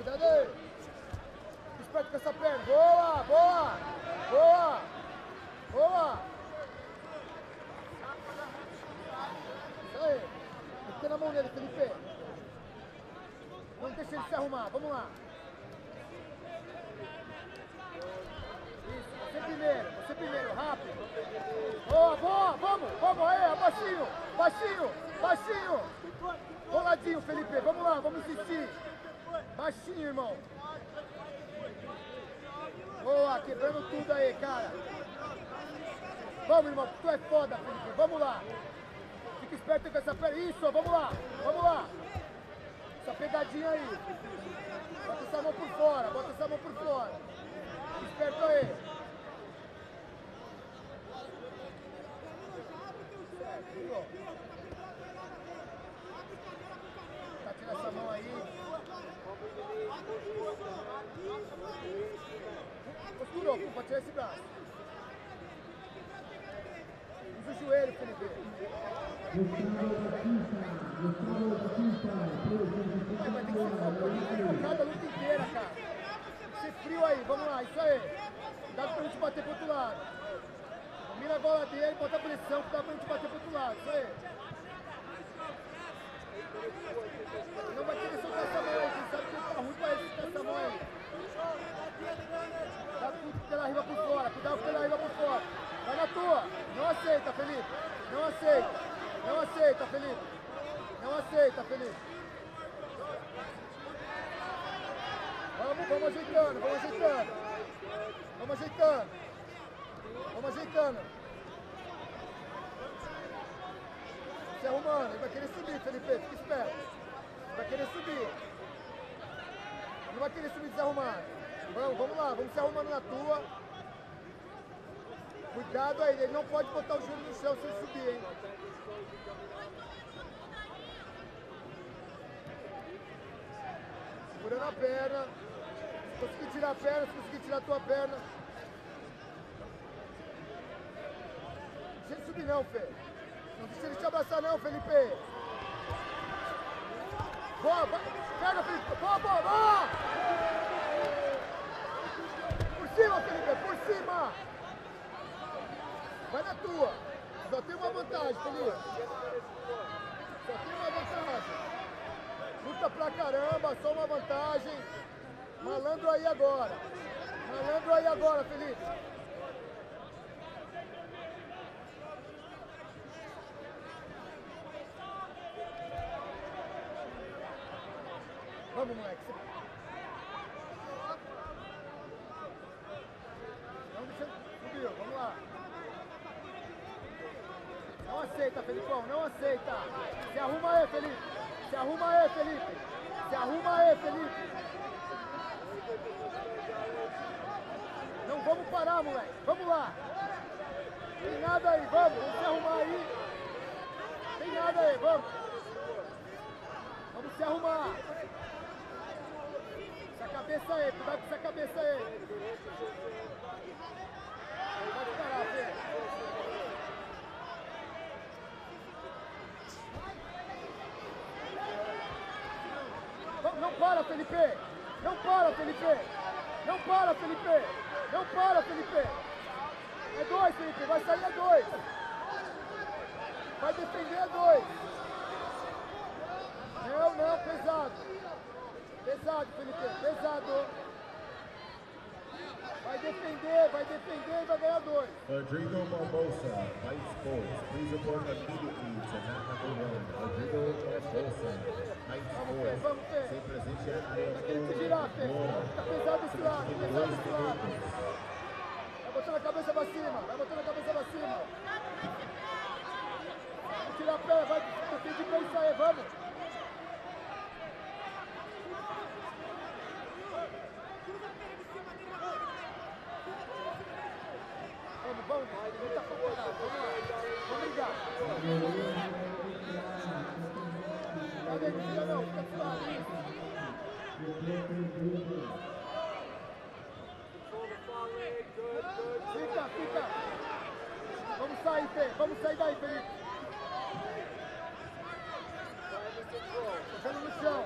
Cuidado aí, Esperto com essa perna. Boa. Boa. Boa. Isso aí. Fica na mão dele, Felipe. Não deixa ele se arrumar. Vamos lá. Isso. Você primeiro. Você primeiro. Rápido. Boa, boa. Vamos. Vamos aí. Baixinho. Baixinho. Baixinho. Roladinho, Felipe. Vamos lá. Vamos insistir. Baixinho, irmão. Boa. Quebrando tudo aí, cara. Vamos, irmão. Tu é foda, Felipe. Vamos lá. Fica esperto com essa perna. Isso, vamos lá. Vamos lá. Essa pegadinha aí. Bota essa mão por fora. Bota essa mão por fora. Fica esperto aí. Tá tirando essa mão aí. Costurou, pô, tirar esse braço. Joelho, Felipe. Vai, vai ter que ser focado, focado a luta inteira, cara. Que ser frio aí, vamos lá, isso aí. Cuidado pra gente bater pro outro lado. Mira a bola dele, bota a pressão, cuidado pra gente bater pro outro lado, isso aí. Não vai querer soltar essa mão aí, quem sabe que tá ruim pra ele soltar essa mão aí. Cuidado com pela riba por fora, cuidado pela riba por fora. Vai na tua, não aceita, Felipe. Não aceita, não aceita, Felipe. Não aceita, Felipe. Vamos, vamos ajeitando, vamos ajeitando. Vamos ajeitando. Vamos ajeitando. Se arrumando, ele vai querer subir, Felipe, fica esperto. Ele vai querer subir. Não vai querer subir desarrumado. Vamos, vamos lá, vamos se arrumando na tua. Cuidado aí, ele não pode botar o joelho no chão sem subir, hein? Segurando a perna. Se conseguir tirar a perna, se conseguir tirar a tua perna. Não deixa ele subir não, Fê. Não deixa ele te abraçar não, Felipe. Boa, vai. pega, Felipe. Boa, boa, boa! Por cima, Felipe, por cima! Vai na tua. Só tem uma vantagem, Felipe. Só tem uma vantagem. Luta pra caramba, só uma vantagem. Malandro aí agora. Malandro aí agora, Felipe. Vamos, moleque. Subiu, vamos lá. Não aceita, Felipão, não aceita. Se arruma aí, Felipe. Se arruma aí, Felipe. Se arruma aí, Felipe. Não vamos parar, moleque. Vamos lá. Tem nada aí, vamos. Vamos se arrumar aí. Tem nada aí, vamos. Vamos se arrumar. Essa cabeça aí, cuidado com essa cabeça aí. Pode parar, Fê. Não, não para, Felipe! Não para, Felipe! Não para, Felipe! Não para, Felipe! É dois, Felipe! Vai sair a dois! Vai defender a dois! Não, não, pesado! Pesado, Felipe! Pesado! Vai defender, vai defender e vai ganhar dois! Rodrigo Barbosa, Fight Sports. Please report immediately to mat number one. Rodrigo Barbosa, Vamos, Fê. Sem presente é. Girar, Fê. Tá pesado esse lado, tá pesado esse lado. Vai botando a cabeça pra cima, vai botando a cabeça pra cima. Vai tirar a pé, vai. Tá Tem de pé isso aí, vamos. Vamos, vamos, vai. Não tá preparado, vamos lá. Vamos ligar. Fica, fica. Vamos sair, Fê. Vamos sair daí, Felipe. Tá no chão.